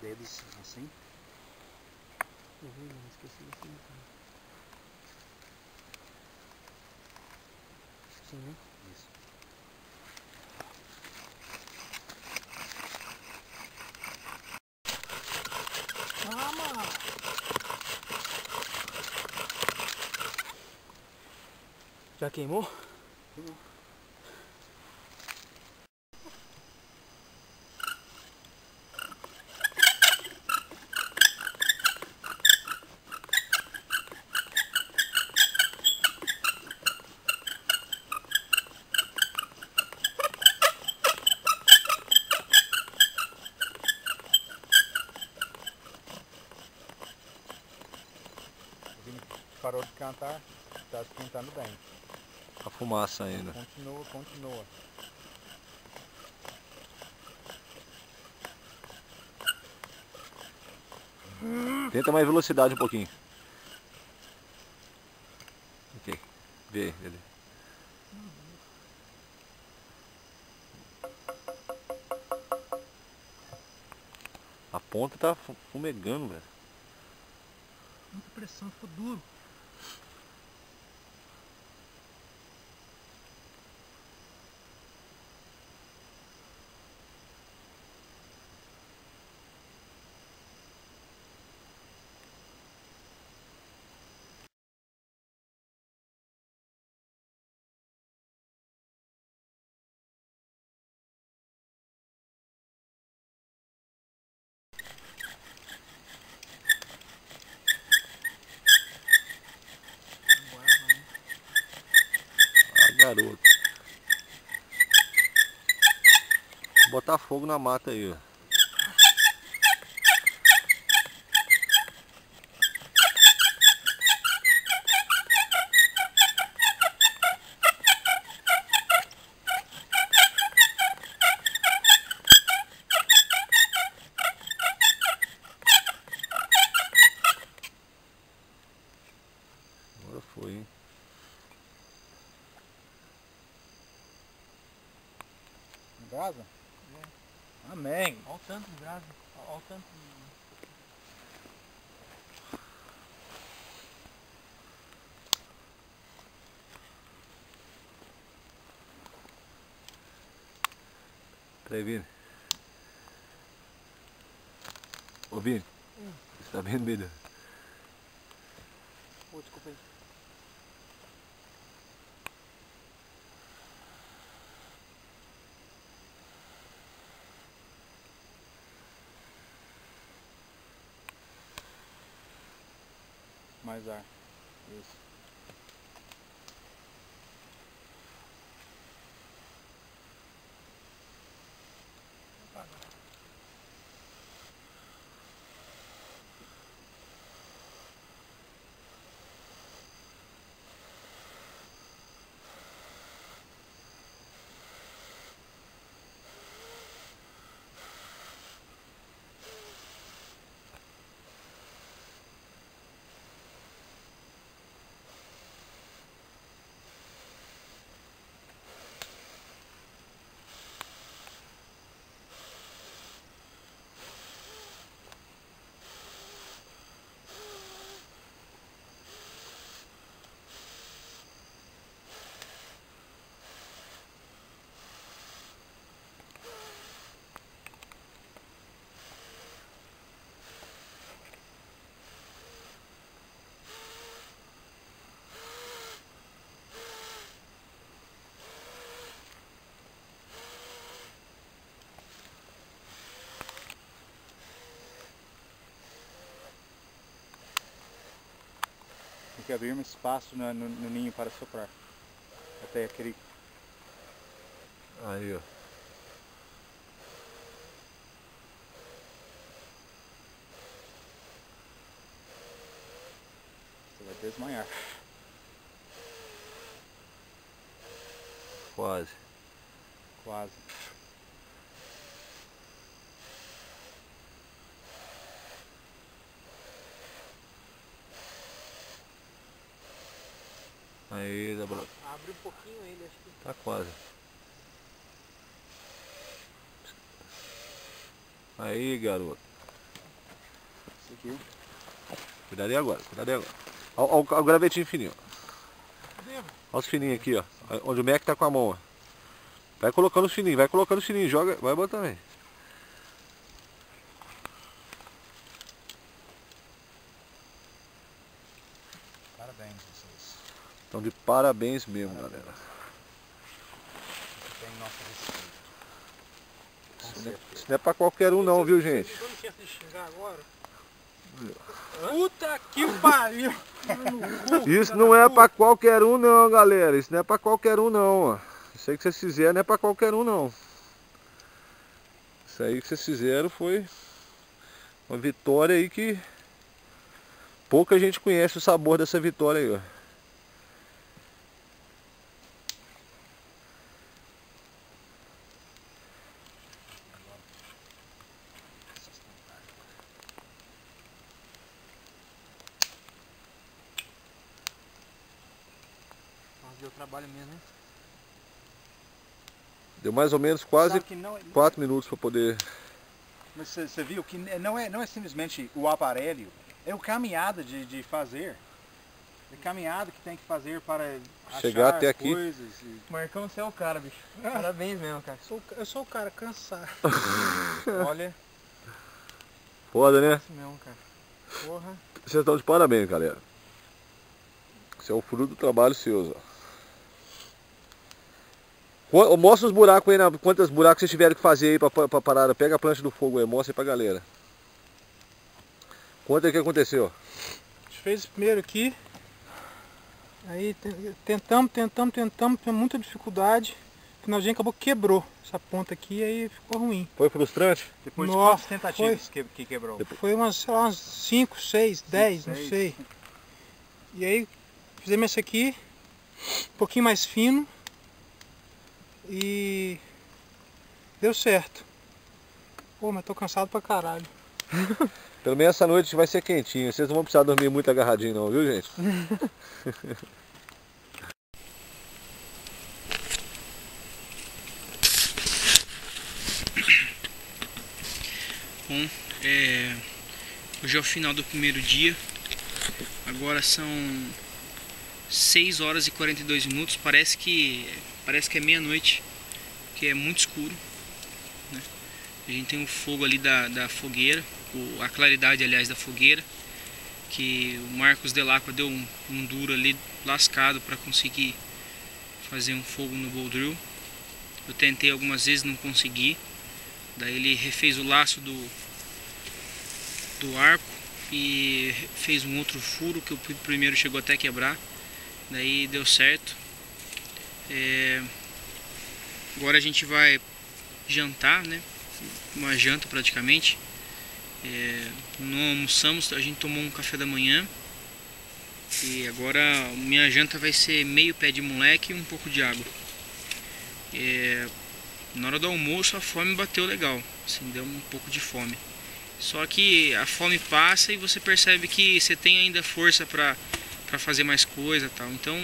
dedos assim. Vi, não esqueci desse detalhe. Sim, né? Isso. Calma! Já queimou? Queimou. Vini parou de cantar, está cantando bem. A fumaça ainda. Continua, continua. Tenta mais velocidade um pouquinho. Ok. Vê, ele. A ponta tá fu- fumegando, velho. Muita pressão, ficou duro. Agora vai. Ah, garoto. Botar fogo na mata aí, ó. Agora foi, hein? Brasa? Amém. Olha o tanto de brasa. Olha o tanto de... Peraí, Vini. Ô, Vini. Você tá vendo, Bida? Pô, desculpa aí. Mais ar. Isso. Tem que abrir um espaço no, no- no ninho para soprar. Até aquele. Aí, ó. Você vai desmanhar. Quase. Quase. Aí, dá pra... Abre um pouquinho ele, acho que... Tá quase. Aí, garoto. aqui. Cuidado aí agora, cuidado aí agora. Olha, olha, olha o gravetinho fininho. Olha os fininhos aqui, ó. Onde o Mac tá com a mão, ó. Vai colocando os fininhos, vai colocando os fininhos, joga, vai botando aí. Parabéns vocês. Então de parabéns mesmo, galera. Respeito. Com Isso não, é, isso não é pra qualquer um não, viu gente? Xingar agora? Puta que pariu! Isso não é pra qualquer um não, galera. Isso não é pra qualquer um não. Isso aí que vocês fizeram não é pra qualquer um não. Isso aí que vocês fizeram foi uma vitória aí que pouca gente conhece o sabor dessa vitória aí, ó. Trabalho mesmo, hein? Deu mais ou menos quase Sabe que não é- 4 minutos para poder. Mas você, viu que não é, não é simplesmente o aparelho, é o caminhada de, de fazer. É caminhada que tem que fazer para Chegar achar até aqui. coisas. e- Marcão, você é o cara, bicho. Parabéns mesmo, cara. Sou, eu sou o cara cansado. Olha, Foda, né? isso mesmo, cara. Porra. Vocês estão de parabéns, galera. Isso é o fruto do trabalho seus, ó. Mostra os buracos aí, na, quantos buracos vocês tiveram que fazer aí pra, pra, pra parada. Pega a plancha do fogo aí, mostra aí pra galera. Conta aí o que aconteceu. A gente fez primeiro aqui. Aí te- tentamos, tentamos, tentamos, tivemos muita dificuldade. Finalzinho acabou que quebrou essa ponta aqui, aí ficou ruim. Foi frustrante? Depois Nossa, de quantas tentativas que, que quebrou? Foi umas, sei lá, umas 5, 6, 10, não seis. sei. E aí fizemos esse aqui, um pouquinho mais fino. E deu certo. Pô, mas tô cansado pra caralho. Pelo menos essa noite vai ser quentinho. Vocês não vão precisar dormir muito agarradinho não, viu gente? Bom, é, hoje é o final do primeiro dia. Agora são 6 horas e 42 minutos. Parece que parece que é meia-noite, que é muito escuro. né? A gente tem o fogo ali da, da fogueira, o- a claridade, aliás, da fogueira, que o Marcos Delacqua deu um, um duro ali lascado para conseguir fazer um fogo no Boldrill. Eu tentei algumas vezes, não consegui. Daí ele refez o laço do, do arco e fez um outro furo que o pr- primeiro chegou até a quebrar. Daí deu certo. É, Agora a gente vai jantar, né? Uma janta praticamente. É, Não almoçamos, a gente tomou um café da manhã. E agora minha janta vai ser meio pé de moleque e um pouco de água. É, na hora do almoço a fome bateu legal, assim, deu um pouco de fome. Só que a fome passa e você percebe que você tem ainda força para fazer mais coisa tal. Então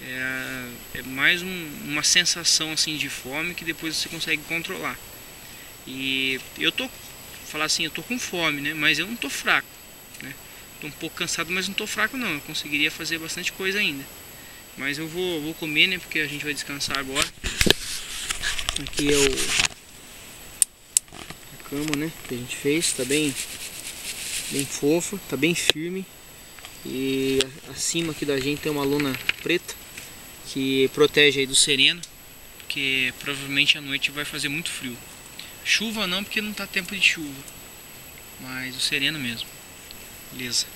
é, é mais um- uma sensação assim de fome que depois você consegue controlar. E eu tô falar assim, eu tô com fome, né? Mas eu não tô fraco, né? Tô um pouco cansado, mas não tô fraco não. Eu conseguiria fazer bastante coisa ainda. Mas eu vou, vou comer, né? Porque a gente vai descansar agora. Aqui é o a cama, né? Que a gente fez, tá bem, bem fofa, tá bem firme. E acima aqui da gente tem uma lona preta que protege aí do sereno, porque provavelmente à noite vai fazer muito frio. Chuva não, porque não tá tempo de chuva, mas o sereno mesmo. Beleza.